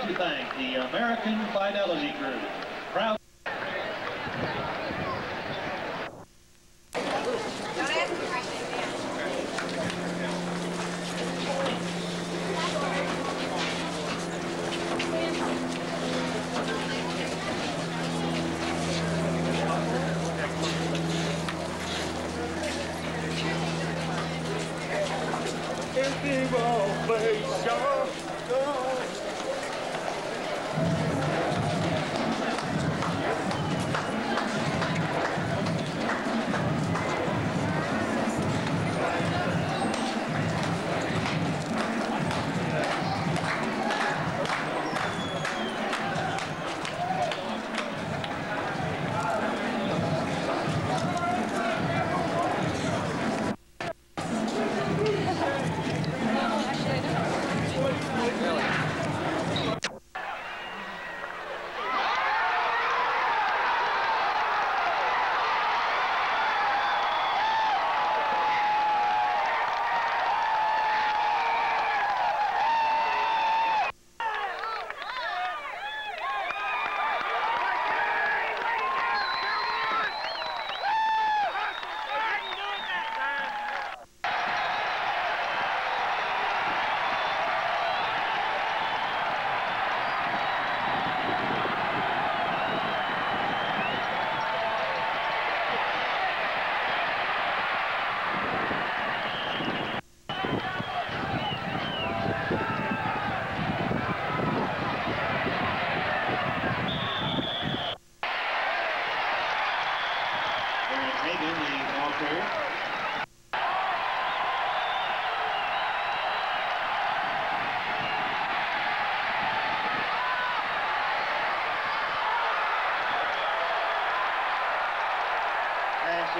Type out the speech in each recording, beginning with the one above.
To thank the American Fidelity Group. Proud of face,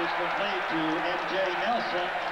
is complete to MJ Nelson.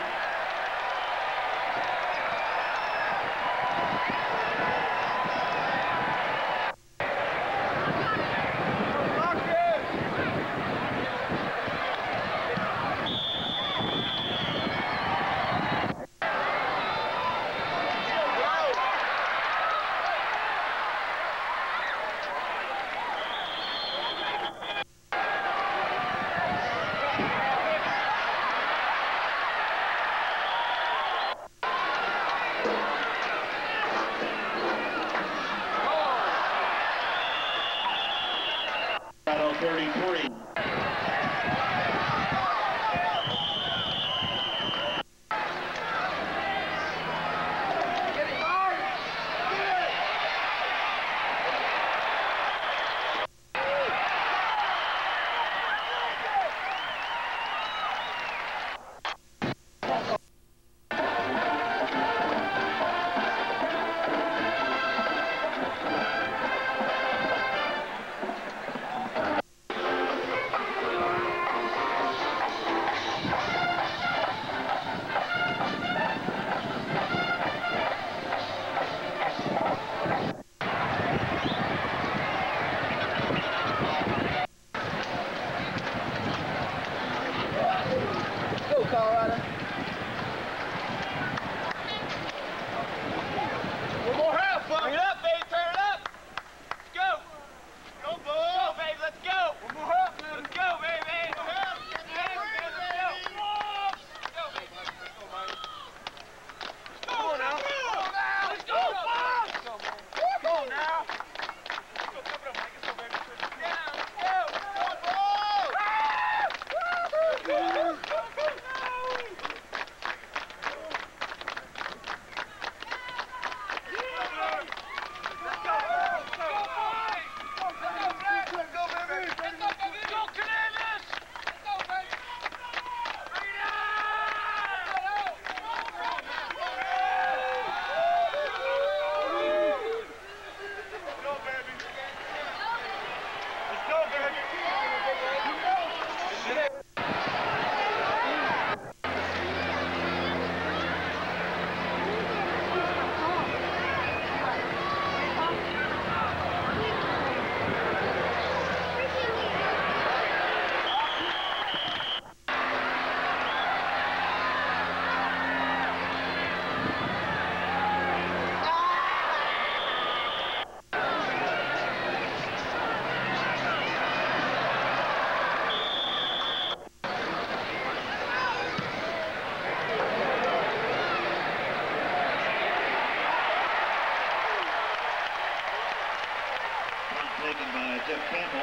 Thank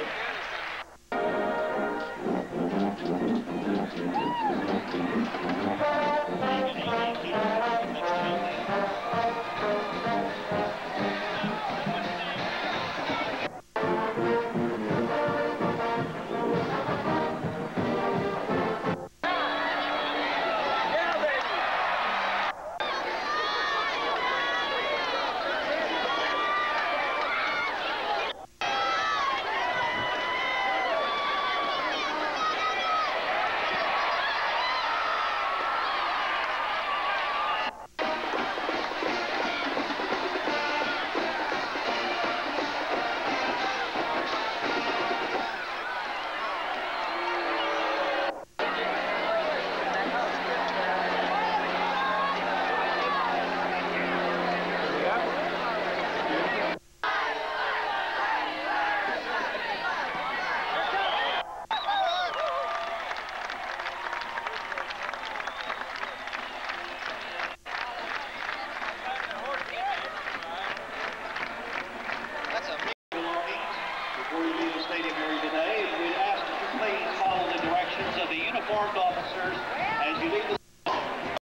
you.